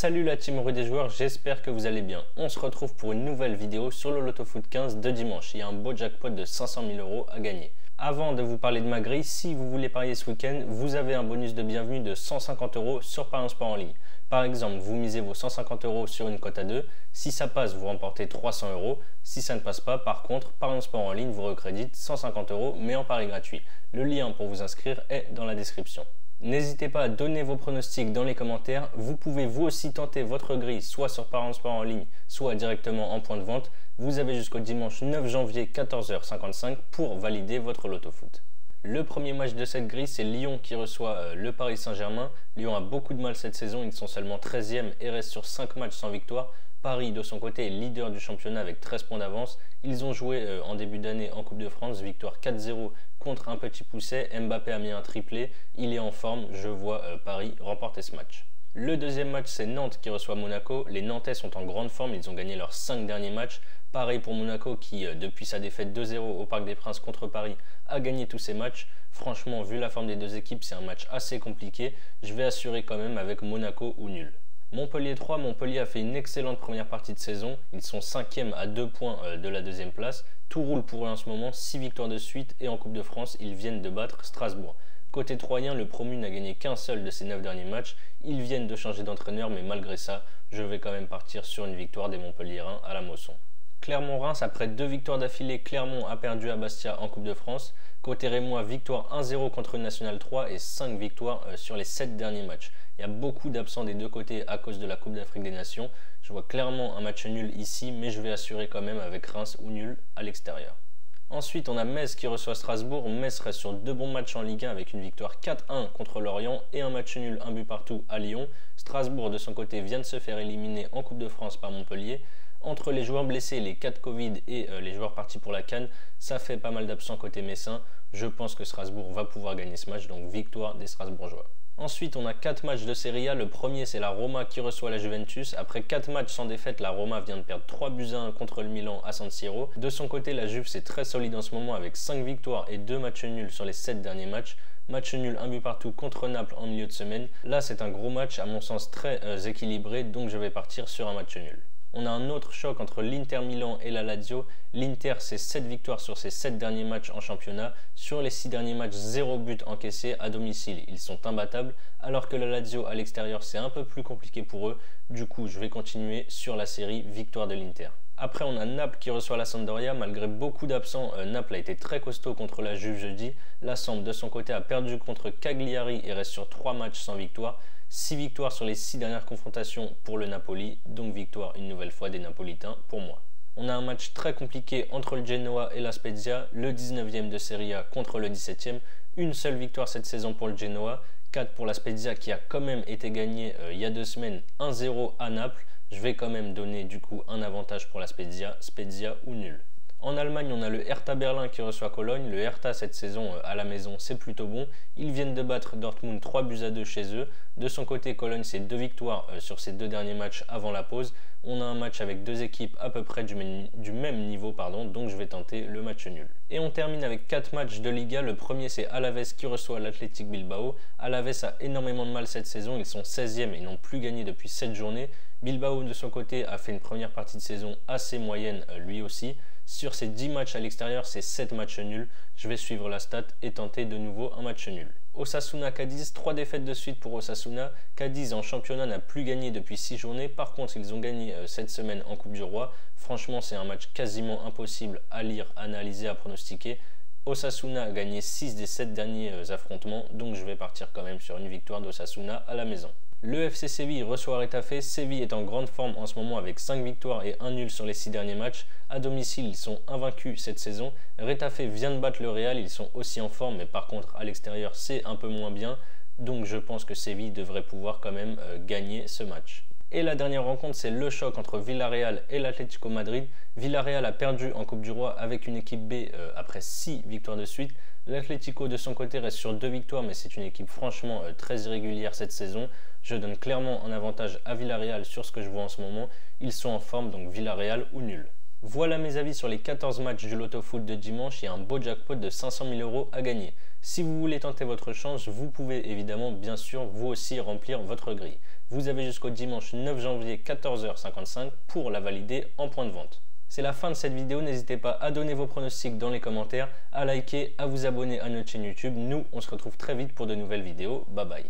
Salut la team rue des joueurs, j'espère que vous allez bien. On se retrouve pour une nouvelle vidéo sur le Loto Foot 15 de dimanche. Il y a un beau jackpot de 500 000 euros à gagner. Avant de vous parler de ma grille, si vous voulez parier ce week-end, vous avez un bonus de bienvenue de 150 euros sur Paris Sport en ligne. Par exemple, vous misez vos 150 euros sur une cote à 2. Si ça passe, vous remportez 300 euros. Si ça ne passe pas, par contre, Paris Sport en ligne vous recrédite 150 euros, mais en pari gratuit. Le lien pour vous inscrire est dans la description. N'hésitez pas à donner vos pronostics dans les commentaires. Vous pouvez vous aussi tenter votre grille soit sur Parents Sport en ligne, soit directement en point de vente. Vous avez jusqu'au dimanche 9 janvier 14h55 pour valider votre loto foot. Le premier match de cette grille, c'est Lyon qui reçoit euh, le Paris Saint-Germain. Lyon a beaucoup de mal cette saison, ils sont seulement 13e et restent sur 5 matchs sans victoire. Paris, de son côté, est leader du championnat avec 13 points d'avance. Ils ont joué euh, en début d'année en Coupe de France, victoire 4-0 contre un petit pousset. Mbappé a mis un triplé. Il est en forme. Je vois euh, Paris remporter ce match. Le deuxième match, c'est Nantes qui reçoit Monaco. Les Nantais sont en grande forme. Ils ont gagné leurs 5 derniers matchs. Pareil pour Monaco qui, euh, depuis sa défaite 2-0 au Parc des Princes contre Paris, a gagné tous ses matchs. Franchement, vu la forme des deux équipes, c'est un match assez compliqué. Je vais assurer quand même avec Monaco ou nul. Montpellier 3, Montpellier a fait une excellente première partie de saison. Ils sont 5e à 2 points euh, de la deuxième place. Tout roule pour eux en ce moment, 6 victoires de suite et en Coupe de France, ils viennent de battre Strasbourg. Côté troyen, le promu n'a gagné qu'un seul de ses 9 derniers matchs. Ils viennent de changer d'entraîneur, mais malgré ça, je vais quand même partir sur une victoire des Montpelliérains à la Mosson. Clermont-Reims, après deux victoires d'affilée, Clermont a perdu à Bastia en Coupe de France. Côté Rémois, victoire 1-0 contre le National 3 et 5 victoires euh, sur les 7 derniers matchs. Il y a beaucoup d'absents des deux côtés à cause de la Coupe d'Afrique des Nations. Je vois clairement un match nul ici, mais je vais assurer quand même avec Reims ou nul à l'extérieur. Ensuite, on a Metz qui reçoit Strasbourg. Metz reste sur deux bons matchs en Ligue 1 avec une victoire 4-1 contre Lorient et un match nul, un but partout à Lyon. Strasbourg, de son côté, vient de se faire éliminer en Coupe de France par Montpellier. Entre les joueurs blessés, les 4 Covid et euh, les joueurs partis pour la Cannes, ça fait pas mal d'absents côté Messin. Je pense que Strasbourg va pouvoir gagner ce match, donc victoire des Strasbourgeois. Ensuite, on a 4 matchs de Serie A. Le premier, c'est la Roma qui reçoit la Juventus. Après 4 matchs sans défaite, la Roma vient de perdre 3 buts à 1 contre le Milan à San Siro. De son côté, la Juve, c'est très solide en ce moment avec 5 victoires et 2 matchs nuls sur les 7 derniers matchs. Match nul, un but partout contre Naples en milieu de semaine. Là, c'est un gros match, à mon sens très euh, équilibré, donc je vais partir sur un match nul. On a un autre choc entre l'Inter Milan et la Lazio. L'Inter, c'est 7 victoires sur ses 7 derniers matchs en championnat. Sur les 6 derniers matchs, 0 but encaissé à domicile. Ils sont imbattables. Alors que la Lazio à l'extérieur, c'est un peu plus compliqué pour eux. Du coup, je vais continuer sur la série victoire de l'Inter. Après, on a Naples qui reçoit la Sampdoria. Malgré beaucoup d'absents, euh, Naples a été très costaud contre la Juve jeudi. La Samp, de son côté, a perdu contre Cagliari et reste sur 3 matchs sans victoire. 6 victoires sur les 6 dernières confrontations pour le Napoli, donc victoire une nouvelle fois des Napolitains pour moi. On a un match très compliqué entre le Genoa et la Spezia, le 19e de Serie A contre le 17e. Une seule victoire cette saison pour le Genoa, 4 pour la Spezia qui a quand même été gagné euh, il y a deux semaines 1-0 à Naples. Je vais quand même donner du coup un avantage pour la Spezia, Spezia ou nul. En Allemagne, on a le Hertha Berlin qui reçoit Cologne. Le Hertha cette saison euh, à la maison, c'est plutôt bon. Ils viennent de battre Dortmund 3 buts à 2 chez eux. De son côté, Cologne, c'est deux victoires euh, sur ses deux derniers matchs avant la pause. On a un match avec deux équipes à peu près du même, niveau, pardon, donc je vais tenter le match nul. Et on termine avec quatre matchs de Liga. Le premier, c'est Alaves qui reçoit l'Athletic Bilbao. Alaves a énormément de mal cette saison. Ils sont 16e et n'ont plus gagné depuis 7 journées. Bilbao, de son côté, a fait une première partie de saison assez moyenne euh, lui aussi. Sur ces 10 matchs à l'extérieur, c'est 7 matchs nuls. Je vais suivre la stat et tenter de nouveau un match nul. Osasuna Cadiz, 3 défaites de suite pour Osasuna. Cadiz en championnat n'a plus gagné depuis 6 journées. Par contre, ils ont gagné euh, cette semaine en Coupe du Roi. Franchement, c'est un match quasiment impossible à lire, analyser, à pronostiquer. Osasuna a gagné 6 des 7 derniers euh, affrontements, donc je vais partir quand même sur une victoire d'Osasuna à la maison. Le FC Séville reçoit Retafe. Séville est en grande forme en ce moment avec 5 victoires et 1 nul sur les 6 derniers matchs. À domicile, ils sont invaincus cette saison. Retafe vient de battre le Real, ils sont aussi en forme, mais par contre à l'extérieur c'est un peu moins bien. Donc je pense que Séville devrait pouvoir quand même euh, gagner ce match. Et la dernière rencontre, c'est le choc entre Villarreal et l'Atlético Madrid. Villarreal a perdu en Coupe du Roi avec une équipe B euh, après 6 victoires de suite. L'Atlético de son côté reste sur 2 victoires, mais c'est une équipe franchement euh, très irrégulière cette saison. Je donne clairement un avantage à Villarreal sur ce que je vois en ce moment. Ils sont en forme, donc Villarreal ou nul. Voilà mes avis sur les 14 matchs du Loto Foot de dimanche. A un beau jackpot de 500 000 euros à gagner. Si vous voulez tenter votre chance, vous pouvez évidemment bien sûr vous aussi remplir votre grille. Vous avez jusqu'au dimanche 9 janvier 14h55 pour la valider en point de vente. C'est la fin de cette vidéo, n'hésitez pas à donner vos pronostics dans les commentaires, à liker, à vous abonner à notre chaîne YouTube. Nous, on se retrouve très vite pour de nouvelles vidéos. Bye bye.